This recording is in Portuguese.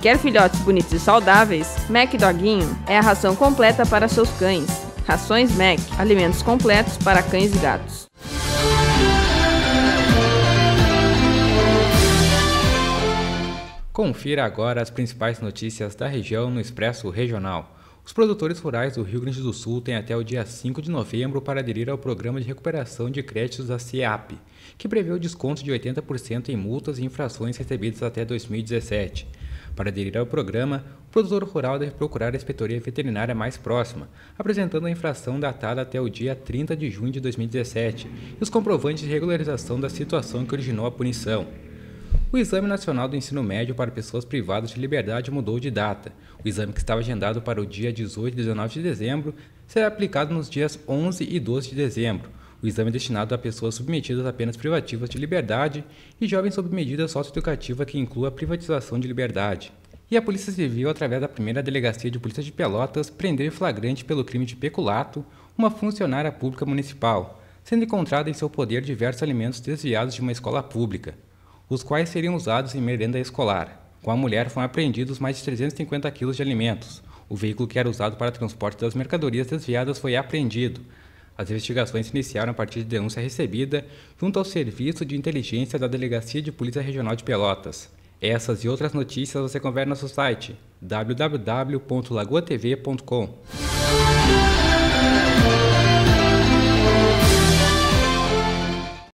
Quer filhotes bonitos e saudáveis? Mac Doguinho é a ração completa para seus cães. Rações Mac, alimentos completos para cães e gatos. Confira agora as principais notícias da região no Expresso Regional. Os produtores rurais do Rio Grande do Sul têm até o dia 5 de novembro para aderir ao Programa de Recuperação de Créditos da CIAP, que prevê o desconto de 80% em multas e infrações recebidas até 2017. Para aderir ao programa, o produtor rural deve procurar a inspetoria veterinária mais próxima, apresentando a infração datada até o dia 30 de junho de 2017 e os comprovantes de regularização da situação que originou a punição. O Exame Nacional do Ensino Médio para Pessoas Privadas de Liberdade mudou de data. O exame que estava agendado para o dia 18 e 19 de dezembro será aplicado nos dias 11 e 12 de dezembro. O exame é destinado a pessoas submetidas a penas privativas de liberdade e jovens sob medida socioeducativa que inclua a privatização de liberdade. E a Polícia Civil, através da primeira Delegacia de Polícia de Pelotas, prendeu em flagrante pelo crime de peculato uma funcionária pública municipal, sendo encontrada em seu poder diversos alimentos desviados de uma escola pública, os quais seriam usados em merenda escolar. Com a mulher foram apreendidos mais de 350 quilos de alimentos. O veículo que era usado para transporte das mercadorias desviadas foi apreendido, as investigações se iniciaram a partir de denúncia recebida junto ao Serviço de Inteligência da Delegacia de Polícia Regional de Pelotas. Essas e outras notícias você confere no nosso site www.lagoatv.com.